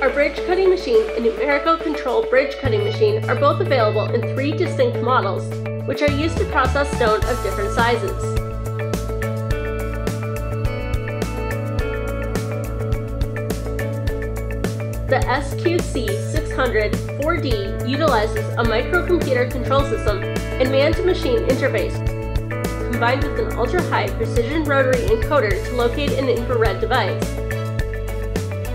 Our bridge cutting machine and numerical control bridge cutting machine are both available in three distinct models, which are used to process stone of different sizes. The SQC600 4D utilizes a microcomputer control system and man-to-machine interface combined with an ultra-high precision rotary encoder to locate an infrared device.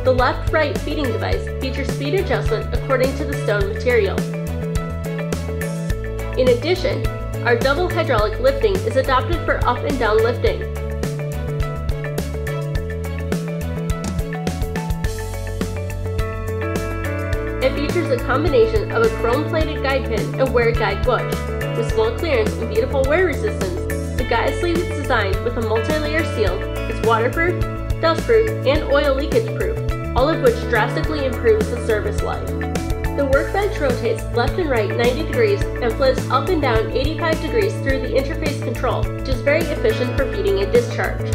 The left-right feeding device features speed adjustment according to the stone material. In addition, our double hydraulic lifting is adopted for up and down lifting, It features a combination of a chrome-plated guide pin and wear guide bush. With small clearance and beautiful wear resistance, the guide sleeve is designed with a multi-layer seal, is waterproof, dustproof, and oil leakage proof, all of which drastically improves the service life. The workbench rotates left and right 90 degrees and flips up and down 85 degrees through the interface control, which is very efficient for feeding and discharge.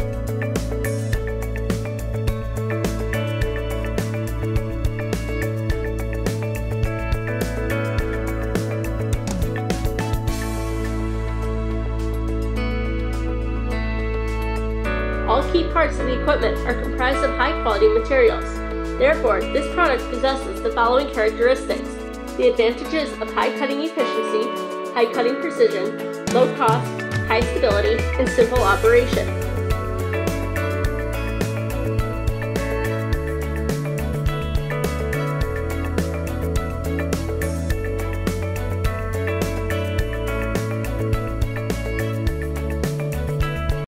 All key parts of the equipment are comprised of high-quality materials. Therefore, this product possesses the following characteristics. The advantages of high cutting efficiency, high cutting precision, low cost, high stability, and simple operation.